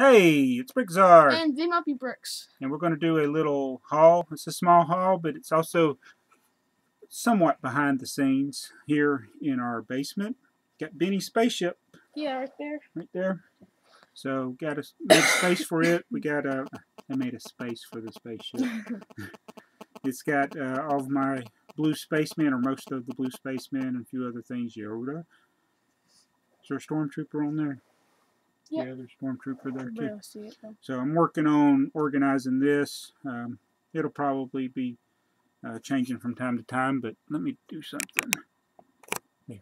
Hey, it's Bricktsar, And might be bricks. and we're going to do a little haul. It's a small haul, but it's also somewhat behind the scenes here in our basement. Got Benny's spaceship Yeah, right there. right there. So got a made space for it. We got a I made a space for the spaceship. it's got uh, all of my blue spacemen, or most of the blue spacemen, and a few other things. Yoda. Is there a stormtrooper on there? Yep. Yeah, there's a stormtrooper there too. See it though. So I'm working on organizing this. Um, it'll probably be uh, changing from time to time, but let me do something. There.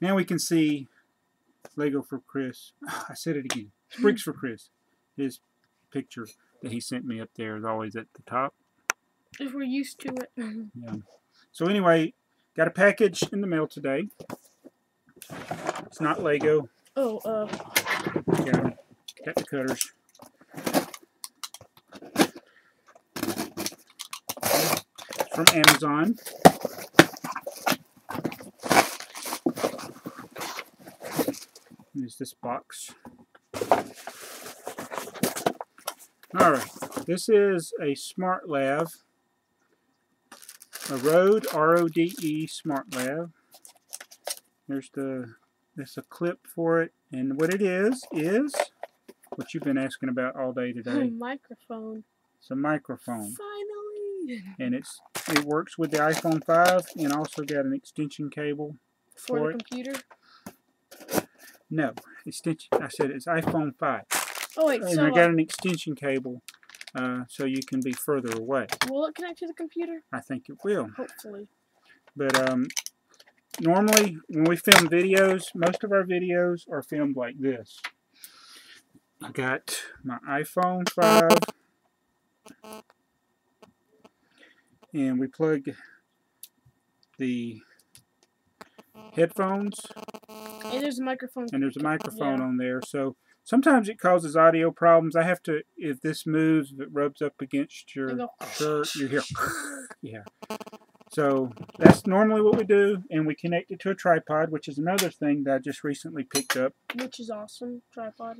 Now we can see Lego for Chris. I said it again. Bricks for Chris. His picture that he sent me up there is always at the top. If we're used to it. Yeah. So anyway, got a package in the mail today. It's not Lego. oh, uh, Yeah, the cutters. From Amazon. Here's this box. Alright, this is a SmartLav. A Rode R-O-D-E SmartLav. There's the there's a clip for it, and what it is is what you've been asking about all day today. A microphone. It's a microphone, Finally. and it's it works with the iPhone 5, and also got an extension cable. For For the it. computer. No, extension. I said it's iPhone 5, Oh wait, and so I got an extension cable, uh, so you can be further away. will it connect to the computer? I think it will. Hopefully. But um, normally when we film videos, most of our videos are filmed like this. I got my iPhone 5 and we plug the headphones And there's a microphone. and there's a microphone Yeah. on there so sometimes it causes audio problems I have to if this moves if it rubs up against your shirt you hear yeah so that's normally what we do and we connect it to a tripod which is another thing that I just recently picked up which is awesome. Tripod.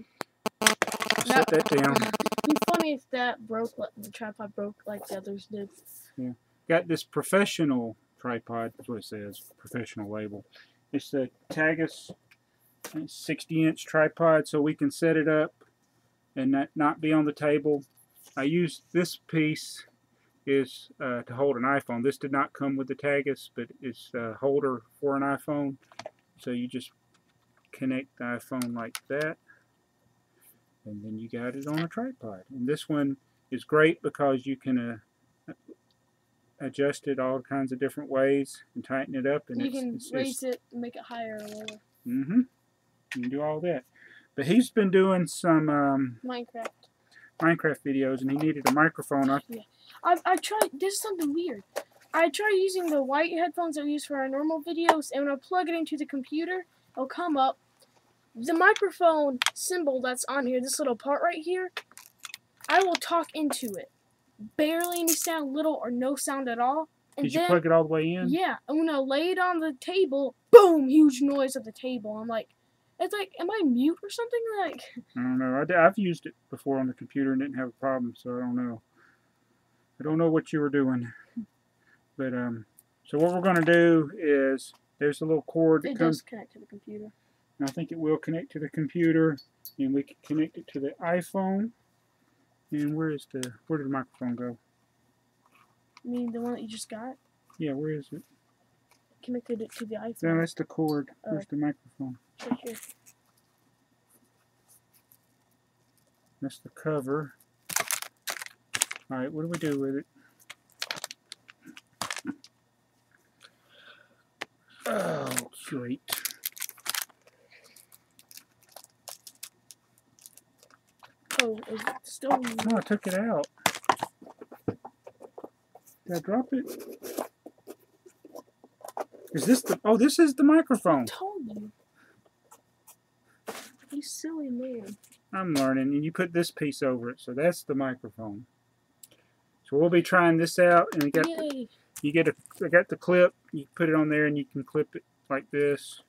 set that down um, It'd be funny if that broke, like the tripod broke like the others did. Yeah. Got this professional tripod that's what it says professional label it's the Tagus 60 inch tripod so we can set it up and not, not be on the table I use this piece is uh, to hold an iPhone this did not come with the Tagus but it's a holder for an iPhone so you just connect the iPhone like that and then you got it on a tripod and this one is great because you can uh, adjust it all kinds of different ways and tighten it up and You it's, can it's, raise it, and make it higher or lower. hmm You can do all that. But he's been doing some um, Minecraft. Minecraft videos, and he needed a microphone. I, I've, I tried, this is something weird. I tried using the white headphones that we use for our normal videos, and when I plug it into the computer, it'll come up. The microphone symbol that's on here, this little part right here, I will talk into it. Barely any sound, little or no sound at all. And did you then, plug it all the way in? yeah, and when I lay it on the table, boom, huge noise at the table. I'm like, it's like, am I mute or something? Like, I don't know. I, have used it before on the computer and didn't have a problem, so I don't know. I don't know what you were doing. But, um, so what we're going to do is, there's a little cord that it comes does connect to the computer. And I think it will connect to the computer, and we can connect it to the iPhone. And where is the where did the microphone go? I mean, the one that you just got, Yeah, where is it? connected it to the iPhone. No, that's the cord. Oh. Where's the microphone? Right here. That's the cover. All right, what do we do with it? Oh, great. Oh, is it still? No, I took it out. Did I drop it? Is this the? Oh, this is the microphone. told you. You silly man. I'm learning, and you put this piece over it, so that's the microphone. So we'll be trying this out, and we got Yay. you get a I got the clip. You put it on there, and you can clip it like this,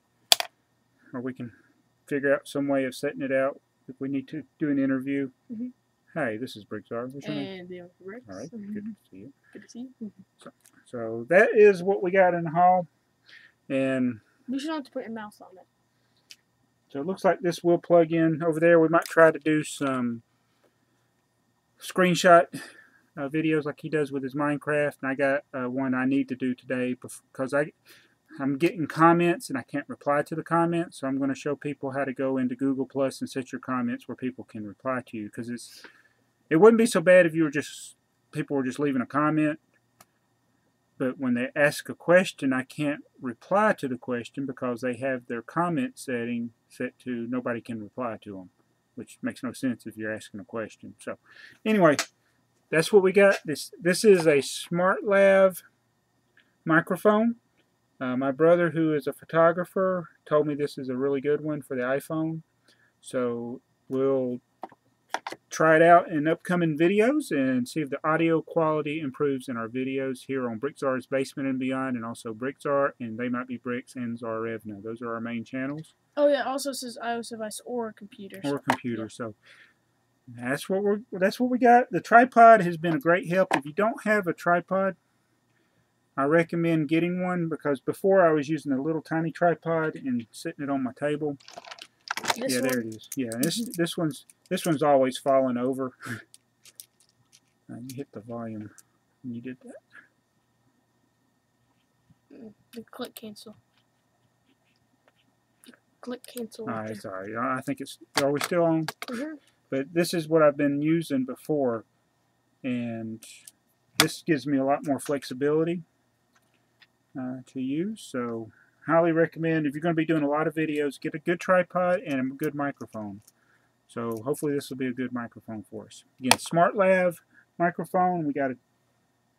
or we can figure out some way of setting it out if we need to do an interview. Mhm. Hey, this is Bricktsar. What's your? And the bricks. All right, Mhm. good to see you. Good to see you. So that is what we got in the haul, and You should have to put your mouse on it. so it looks like this will plug in over there. We might try to do some screenshot uh, videos like he does with his Minecraft, and I got uh, one I need to do today because I I'm getting comments and I can't reply to the comments, so I'm going to show people how to go into Google Plus and set your comments where people can reply to you because it's it wouldn't be so bad if you were just people were just leaving a comment but when they ask a question, I can't reply to the question because they have their comment setting set to nobody can reply to them, which makes no sense if you're asking a question. So, anyway, that's what we got. This this is a SmartLav microphone. Uh, my brother, who is a photographer, told me this is a really good one for the iPhone. So we'll try it out in upcoming videos and see if the audio quality improves in our videos here on Bricktsar's Basement and Beyond and also Bricktsar and They Might Be Bricks and Zarevna. Those are our main channels Oh yeah, also says iOS device or computer. or computer. So that's what we're that's what we got. The tripod has been a great help. If you don't have a tripod, I recommend getting one because before I was using a little tiny tripod and sitting it on my table. This yeah, one, there it is. Yeah, this this one's this one's always falling over. You hit the volume. when You did that. the click cancel. Click cancel. All right, sorry. I think it's. Are we still on? Mhm. But this is what I've been using before, and this gives me a lot more flexibility uh, to use. So, highly recommend if you're going to be doing a lot of videos, get a good tripod and a good microphone. So, hopefully, this will be a good microphone for us. Again, SmartLav microphone. We got a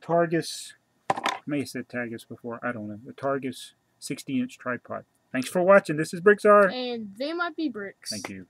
Targus. I may have said Tagus before. I don't know. A Targus 60 inch tripod. Thanks for watching. This is Bricktsar. And they might be bricks. Thank you.